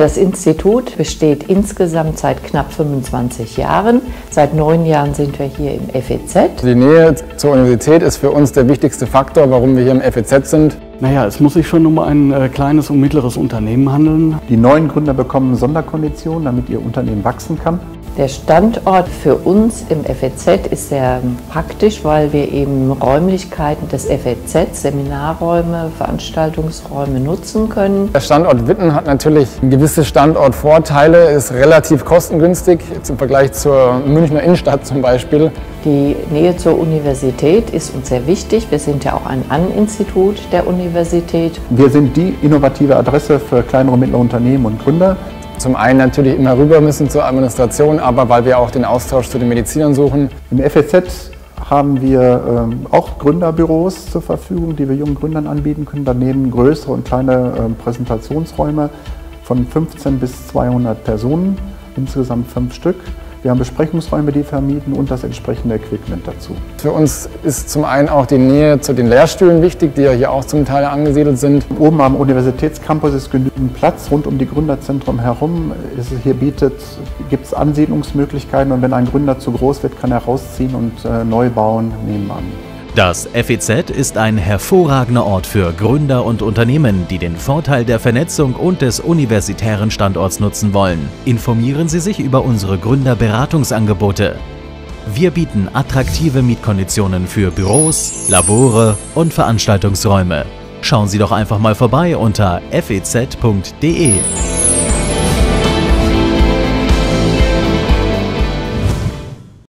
Das Institut besteht insgesamt seit knapp 25 Jahren. Seit neun Jahren sind wir hier im FEZ. Die Nähe zur Universität ist für uns der wichtigste Faktor, warum wir hier im FEZ sind. Naja, es muss sich schon um ein äh, kleines und mittleres Unternehmen handeln. Die neuen Gründer bekommen Sonderkonditionen, damit ihr Unternehmen wachsen kann. Der Standort für uns im FEZ ist sehr praktisch, weil wir eben Räumlichkeiten des FEZ, Seminarräume, Veranstaltungsräume nutzen können. Der Standort Witten hat natürlich gewisse Standortvorteile, ist relativ kostengünstig im Vergleich zur Münchner Innenstadt zum Beispiel. Die Nähe zur Universität ist uns sehr wichtig. Wir sind ja auch ein An-Institut der Universität. Wir sind die innovative Adresse für kleinere und mittlere Unternehmen und Gründer. Zum einen natürlich immer rüber müssen zur Administration, aber weil wir auch den Austausch zu den Medizinern suchen. Im FEZ haben wir ähm, auch Gründerbüros zur Verfügung, die wir jungen Gründern anbieten können. Daneben größere und kleine ähm, Präsentationsräume von 15 bis 200 Personen, insgesamt fünf Stück. Wir haben Besprechungsräume, die vermieten und das entsprechende Equipment dazu. Für uns ist zum einen auch die Nähe zu den Lehrstühlen wichtig, die ja hier auch zum Teil angesiedelt sind. Oben am Universitätscampus ist genügend Platz rund um die Gründerzentrum herum. Es hier bietet, gibt es Ansiedlungsmöglichkeiten und wenn ein Gründer zu groß wird, kann er rausziehen und äh, neu bauen nebenan. Das FEZ ist ein hervorragender Ort für Gründer und Unternehmen, die den Vorteil der Vernetzung und des universitären Standorts nutzen wollen. Informieren Sie sich über unsere Gründerberatungsangebote. Wir bieten attraktive Mietkonditionen für Büros, Labore und Veranstaltungsräume. Schauen Sie doch einfach mal vorbei unter fez.de.